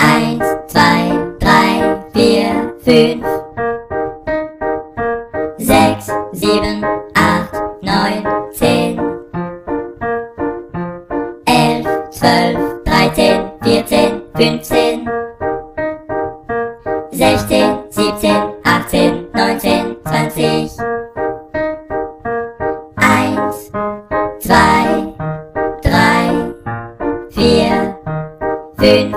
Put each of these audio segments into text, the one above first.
Eins, zwei, drei, vier, fünf, sechs, sieben, acht, neun, zehn, elf, zwölf, dreizehn, vierzehn, fünfzehn, sechzehn, siebzehn, achtzehn, neunzehn, zwanzig. Eins, zwei, drei, vier, fünf,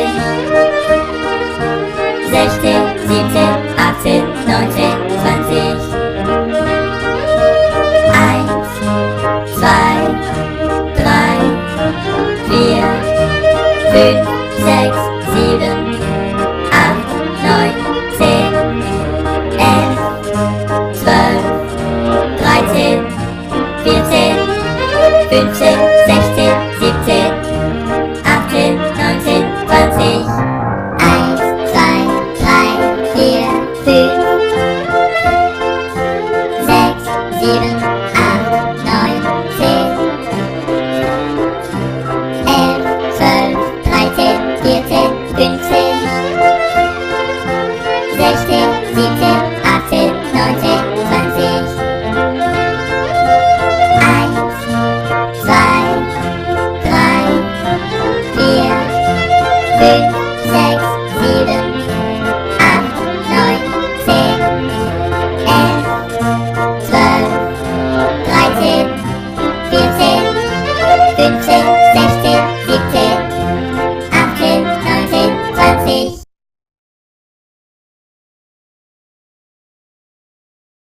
12, 13, 14, 15, 16,